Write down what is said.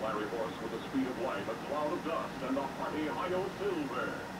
fiery horse with the speed of light, a cloud of dust, and a hearty Ohio silver.